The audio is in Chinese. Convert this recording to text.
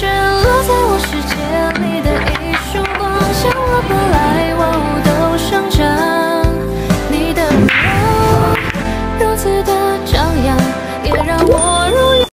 坠落在我世界里的一束光，向我奔来，万物都生长，你的光如此的张扬。